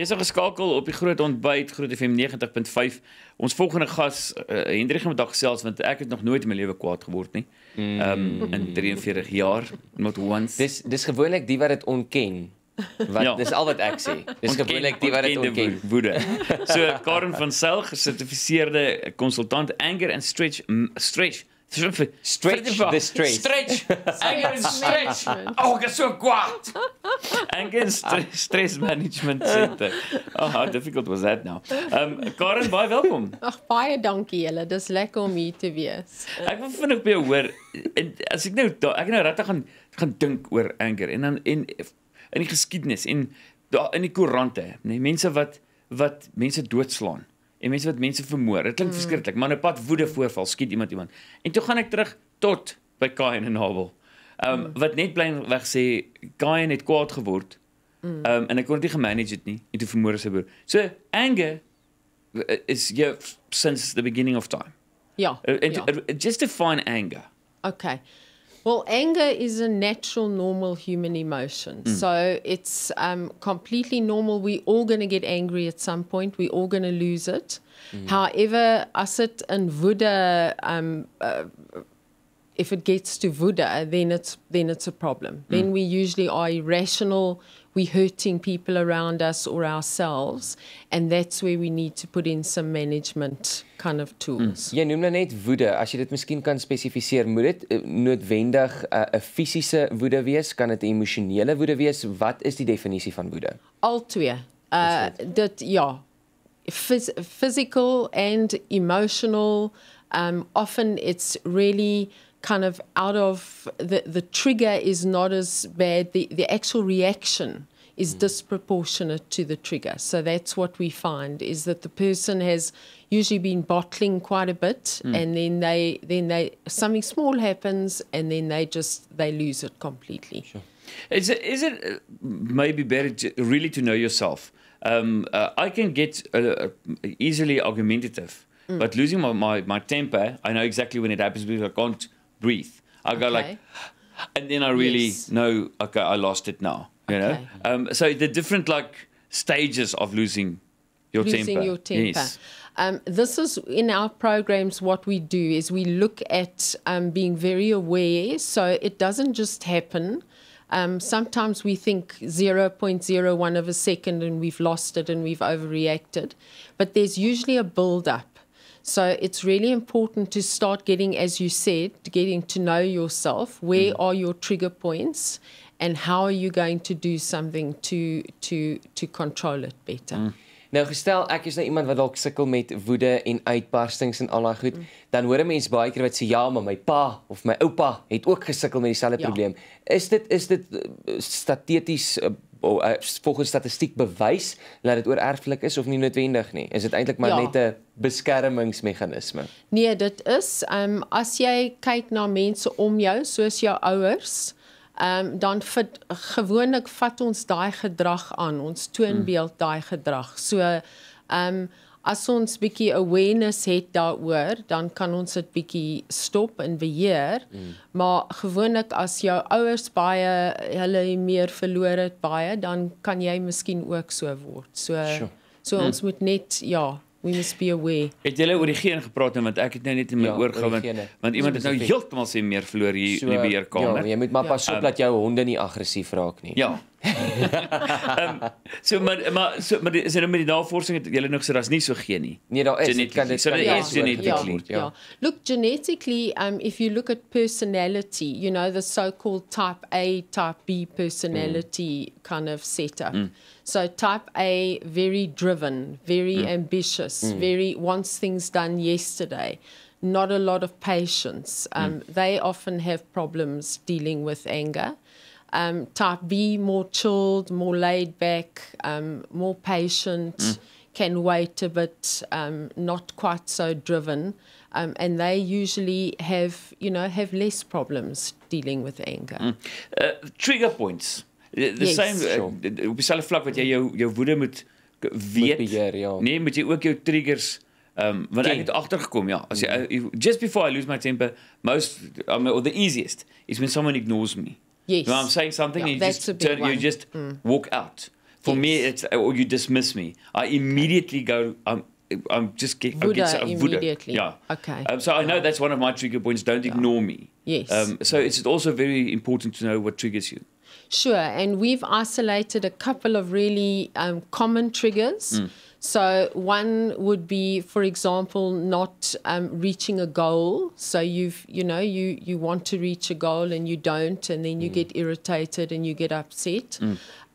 Jy is geskakel op die groot ontbyt Groot FM 90.5. Ons volgende gas uh, Hendrik gaan vandag gesels want ek het nog nooit in my lewe kwaad geword nie. Ehm um, in 43 jaar not once. Dis dis gewoonlik die wat dit ontken. Wat Ja. dis al wat ek sê. Dis gewoonlik die wat dit ontken. woede. So Karen van Sail gesertifiseerde konsultant anger and stretch stretch Stretch the stress. Stretch. Anger and stretch. Oh, ek is so kwaad. Anger and stress, stress management center. Oh, how difficult was that now? Um Karen, baie welkom. Ag baie dankie julle. Dis lekker om hier te wees. Ek wil vinnig by jou hoor en as ek nou ek nou regtig gaan gaan dink oor anger en dan en in die geskiedenis en daar in die koerante, nê, nee, mense wat wat mense doodslaan en mense wat mense vermoor. Dit klink mm. verskriklik, maar 'n pad woede voorval skiet iemand iemand. En toe gaan ek terug tot by Kain en Abel. Um mm. wat net blyweg sê Kain het kwaad geword. Um en hy kon dit nie gemanage het nie en toe vermoor sy broer. So anger uh, is yeah, since the beginning of time. Ja. Uh, and, ja. uh, just define anger. Okay. Well, anger is a natural, normal human emotion. So it's um, completely normal. We're all going to get angry at some point. We're all going to lose it. However, as it in Buddha, um, uh, if it gets to Buddha, then it's then it's a problem. Then we usually are irrational. We're hurting people around us or ourselves, and that's where we need to put in some management kind of tools. Jy noem nou net woede. As jy dit miskien kan spesifiseer, moet dit uh, noodwendig 'n uh, fisiese woede wees? Kan dit 'n emosionele woede wees? Wat is die definisie van woede? Al twee. Uh dat ja, phys- physical and emotional um often it's really kind of out of the the trigger is not as bad the the actual reaction is disproportionate to the trigger. So that's what we find is that the person has usually been bottling quite a bit and then they then they something small happens and then they just they lose it completely. Sure. Is it, is it uh, maybe better to, really to know yourself? Um, uh, I can get uh, uh, easily argumentative, but losing my, my, my temper, I know exactly when it happens because I can't breathe. I go like, and then I really Yes. know, okay, I lost it now. You know. Okay. Um, so the different like stages of losing your losing temper. your temper. Yes. Um, this is in our programs. What we do is we look at um, being very aware, so it doesn't just happen. Um, sometimes we think 0.01 of a second and we've lost it and we've overreacted, but there's usually a build up. So it's really important to start getting, as you said, getting to know yourself. Where are your trigger points, and how are you going to do something to to to control it better? Nou gestel ek is nou iemand wat dalk sukkel met woede en uitbarstings en al daai goed, dan hoor 'n mens baie keer wat sê ja, maar my pa of my oupa het ook gesukkel met dieselfde Ja. probleem. Is dit is dit uh, uh, o- uh, volgens statistiek bewys dat dit oorerflik is of nie noodwendig nie? Is dit eintlik maar Ja. net 'n beskermingsmeganisme? Nee, dit is ehm um, as jy kyk na mense om jou soos jou ouers, ehm um, dan vat gewoonlik vat ons daai gedrag aan. Ons toonbeeld daai gedrag. So ehm um, as ons bietjie awareness het daaroor, dan kan ons dit bietjie stop en beheer. Mm. Maar gewoonlik as jou ouers baie hulle meer verloor het baie, dan kan jy miskien ook so word. So Sure. so ons moet net ja, we must be aware. Het julle oor die geen gepraat nou want ek het nou net in my Ja, oor gehou want, iemand het nou heeltemal sy meer verloor hier so, in die beheerkamer. Ja, jy moet maar Ja. pas op dat jou honde nie aggressief raak nie. Ja. Um, so maar maar so maar die- is dit nou met die navorsing het julle nog gesê daar's nie so geen nie. Nee, daar is dit Genetically. kan dit So kan dit is genetically. oorgedra word, Yeah. Look, genetically, um, if you look at personality, you know, the so called type A, type B personality kind of setup. So, type A, very driven, very ambitious, very wants things done yesterday. Not a lot of patience. Um, They often have problems dealing with anger. Um, type B, more chilled, more laid back, um, more patient, can wait a bit, um, not quite so driven, um, and they usually have, you know, have less problems dealing with anger. Uh trigger points. The, the Yes. same uh, Sure. op dieselfde vlak wat jy jou jou woede moet weet. beheer, ja. Nee, moet jy ook jou triggers Ehm um, want Ken. ek het agtergekom ja, as jy uh, just before I lose my temper, most um, or the easiest is when someone ignores me. Yes. When I'm saying something Yeah, and you that's just turn, you just walk out. For Yes. me, it's or you dismiss me. I immediately go. I'm. I'm just get, I get so- immediately. Yeah. Okay. Um, so I know that's one of my trigger points. Don't ignore me. Yes. Um, so it's also very important to know what triggers you. Sure, and we've isolated a couple of really um, common triggers. Mm. So one would be, for example, not um, reaching a goal. So you've, you know, you you want to reach a goal and you don't, and then you Mm. get irritated and you get upset.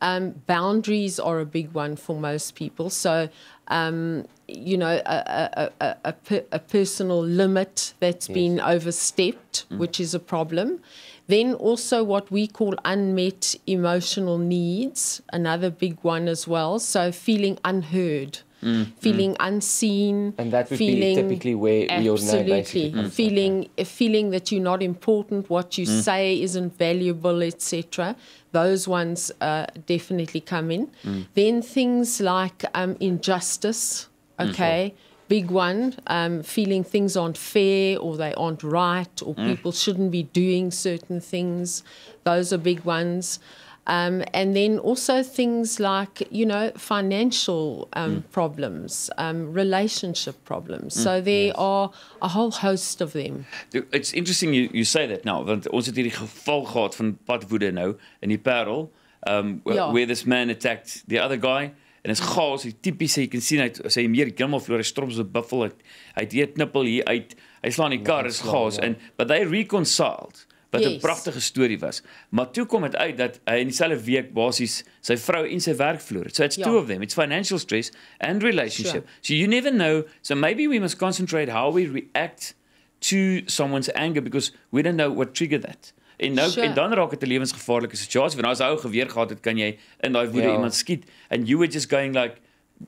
Um, boundaries are a big one for most people. So, um, you know, a, a, a, a, per, a personal limit that's been overstepped, which is a problem. Then also what we call unmet emotional needs, another big one as well. So feeling unheard, mm, feeling mm. unseen, And that would be feeling typically where your no basically absolutely comes feeling a feeling that you're not important, what you mm. say isn't valuable, etc. Those ones uh, definitely come in. Then things like um, injustice, okay. Big one, um, feeling things aren't fair or they aren't right or people shouldn't be doing certain things. Those are big ones. Um, and then also things like, you know, financial um, problems, um, relationship problems. So there are a whole host of them. It's interesting you you say that now want ons het hierdie geval gehad van padwoede nou in die Paarl um Ja. where this man attacked the other guy en is chaos, hy tipies jy kan sien hy het- sy meer heeltemal vloer hy strops 'n buffel uit hy het hier knippel hier uit hy slaan die kar is chaos en but they reconciled wat 'n Yes. pragtige storie was. Maar toe kom dit uit dat hy in dieselfde week basies sy vrou en sy werk verloor het. So it's Ja. two of them. It's financial stress and relationship. Sure. So you never know. So maybe we must concentrate how we react to someone's anger because we don't know what triggered that. En nou Sure. en dan raak dit 'n lewensgevaarlike situasie. Want as hy ou geweer gehad het, kan jy in daai woede Ja. iemand skiet and you were just going like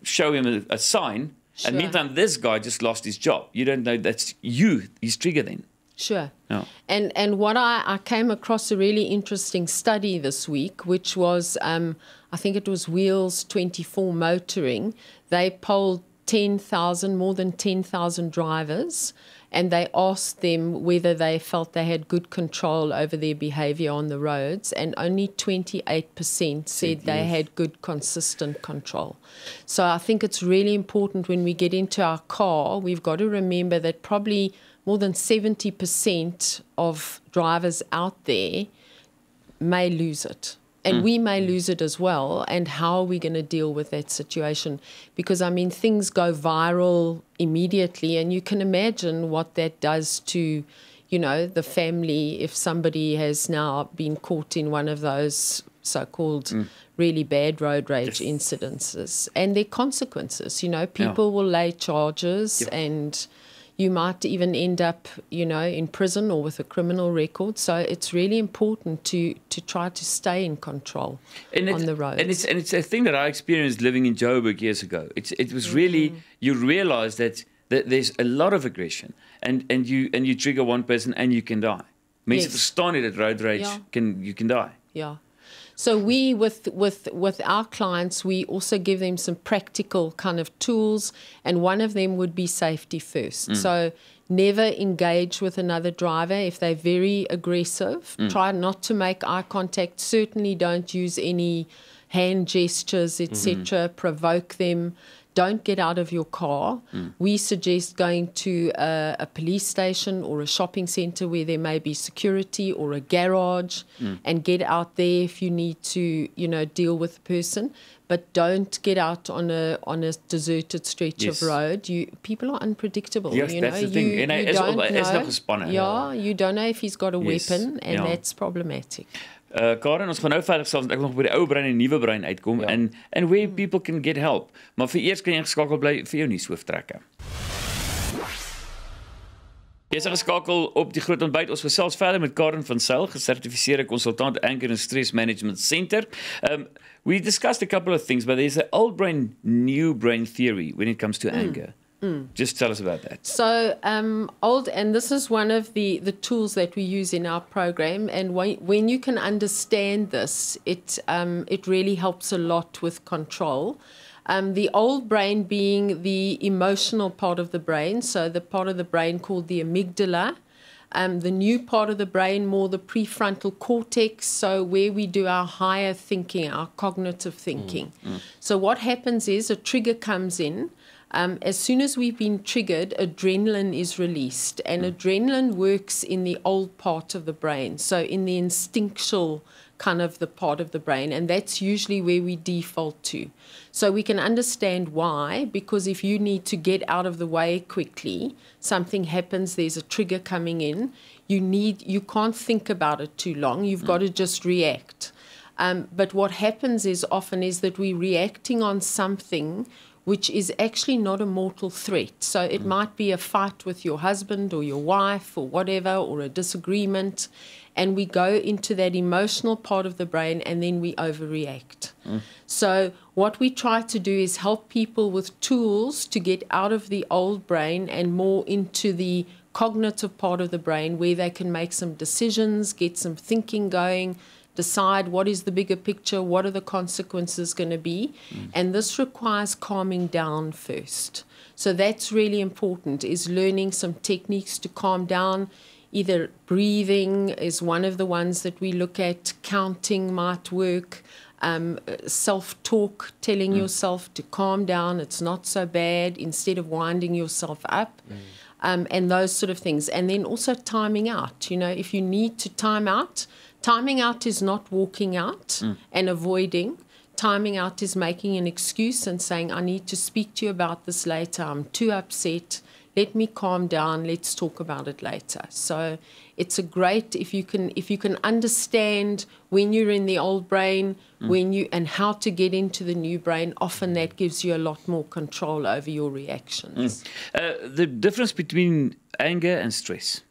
show him a, a sign Sure. and meantime this guy just lost his job. You don't know that's you, his trigger then. Sure. Ja. And and what I, I came across a really interesting study this week, which was um, I think it was Wheels 24 Motoring. They polled 10,000, more than 10,000 drivers, and they asked them whether they felt they had good control over their behavior on the roads, and only 28% said they had good, consistent control. So I think it's really important when we get into our car, we've got to remember that probably more than 70% of drivers out there may lose it. And mm. we may lose it as well. And how are we going to deal with that situation? Because, I mean, things go viral immediately, and you can imagine what that does to, you know, the family if somebody has now been caught in one of those so called mm. really bad road rage incidences. And their consequences, you know, people will lay charges and you might even end up, you know, in prison or with a criminal record. So it's really important to to try to stay in control and on the roads. And it's and it's a thing that I experienced living in Joburg years ago. It's it was really Mm. you realize that that there's a lot of aggression and and you and you trigger one person and you can die. Mense Yes. verstaan nie dat road rage Ja. can you can die. Yeah. So we with with with our clients we also give them some practical kind of tools and one of them would be safety first. Mm. So never engage with another driver if they're very aggressive. Mm. Try not to make eye contact. Certainly don't use any hand gestures etc. Mm-hmm. provoke them. Don't get out of your car. We suggest going to a, a police station or a shopping center where there may be security or a garage and get out there if you need to, you know, deal with a person. But don't get out on a on a deserted stretch Yes. of road. You people are unpredictable. Yes, you that's know, the thing. You, you don't know. Yeah, you don't know if he's got a Yes, weapon, and ja. that's problematic. Uh Karen, ons gaan nou verder gesels want ek wil nog by die ou brein en die nuwe brein uitkom Ja. en and where people can get help. Maar vir eers kan jy geskakel bly vir jou nuushooftrekke. Jy is geskakel op die groot ontbyt. Ons gesels verder met Karen van Sail, gesertifiseerde konsultant anger and stress management center. Um we discussed a couple of things, but there's an old brain new brain theory when it comes to anger. Just tell us about that. So um, old, and this is one of the the tools that we use in our program. And when when you can understand this, it um, it really helps a lot with control. Um, the old brain being the emotional part of the brain, so the part of the brain called the amygdala. Um, the new part of the brain, more the prefrontal cortex, so where we do our higher thinking, our cognitive thinking. So, what happens is a trigger comes in. Um, as soon as we've been triggered, adrenaline is released, and adrenaline works in the old part of the brain, so in the instinctual kind of the part of the brain, and that's usually where we default to. So we can understand why, because if you need to get out of the way quickly, something happens, there's a trigger coming in, you need you can't think about it too long, you've got to just react. Um, but what happens is often is that we're reacting on something which is actually not a mortal threat. So it mm. might be a fight with your husband or your wife or whatever, or a disagreement. And we go into that emotional part of the brain and then we overreact. Mm. So, what we try to do is help people with tools to get out of the old brain and more into the cognitive part of the brain where they can make some decisions, get some thinking going, decide what is the bigger picture, what are the consequences going to be, and this requires calming down first. So that's really important is learning some techniques to calm down. Either breathing is one of the ones that we look at, counting might work. Um, self talk, telling yourself to calm down, it's not so bad, instead of winding yourself up um, and those sort of things. And then also timing out. You know, if you need to time out, timing out is not walking out mm. and avoiding. Timing out is making an excuse and saying, I need to speak to you about this later. I'm too upset. Let me calm down. Let's talk about it later. So it's a great if you can if you can understand when you're in the old brain, mm. when you and how to get into the new brain, often that gives you a lot more control over your reactions. Mm. Uh, the difference between anger and stress.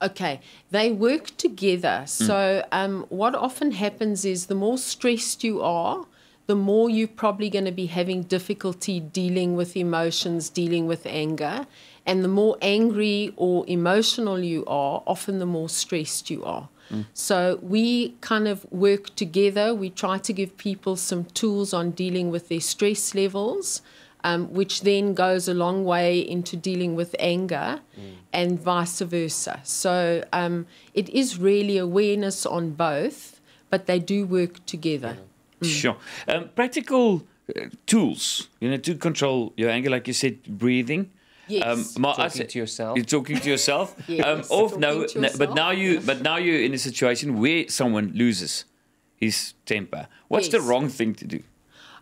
Okay, they work together. So, um, what often happens is the more stressed you are, the more you're probably going to be having difficulty dealing with emotions, dealing with anger. And the more angry or emotional you are, often the more stressed you are. So, we kind of work together. We try to give people some tools on dealing with their stress levels um, which then goes a long way into dealing with anger and vice versa. So um, it is really awareness on both, but they do work together. Sure. Um, practical uh, tools, you know, to control your anger, like you said, breathing. Yes. maar as- Talking to yourself. You're talking to yourself. Yes, um, of talking now, to no, but yourself. now you, but now you're in a situation where someone loses his temper. What's the wrong thing to do?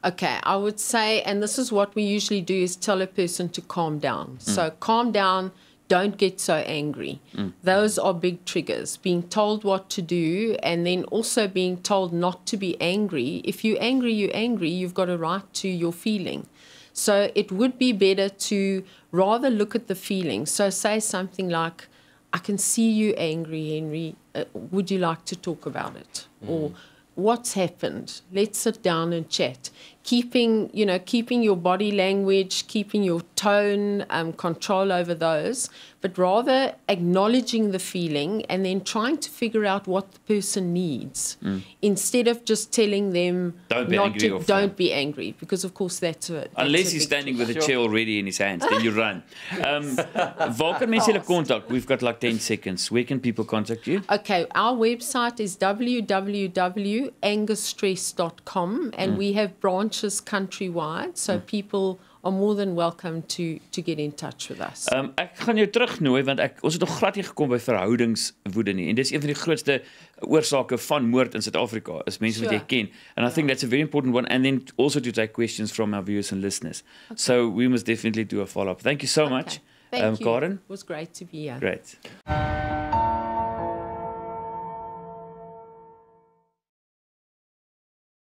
Okay, I would say, and this is what we usually do, is tell a person to calm down. Mm. So calm down, don't get so angry. Mm. Those are big triggers. Being told what to do, and then also being told not to be angry. If you're angry, you're angry. You've got a right to your feeling. So it would be better to rather look at the feeling. So say something like, I can see you angry, Henry. Uh, would you like to talk about it? Mm. Or what's happened? Let's sit down and chat. Keeping, you know, keeping your body language, keeping your tone, um, control over those, but rather acknowledging the feeling and then trying to figure out what the person needs instead of just telling them Don't be not angry to, or don't be angry because of course that's a that's Unless a he's standing with a Sure. chair already in his hands, then you run. Um, waar kan mense julle kontak? We've got like 10 seconds. Where can people contact you? Okay, our website is www.angerstress.com and we have branches countrywide, so people are more than welcome to to get in touch with us. Um, ek gaan jou terugnooi want ek ons het nog glad nie gekom by verhoudingswoede nie en dis een van die grootste oorsake van moord in Suid-Afrika is mense wat jy Sure. ken and I think that's a very important one and then also to take questions from our viewers and listeners. So we must definitely do a follow up. Thank you so much. Thank um, you. Karen. It was great to be here. Great.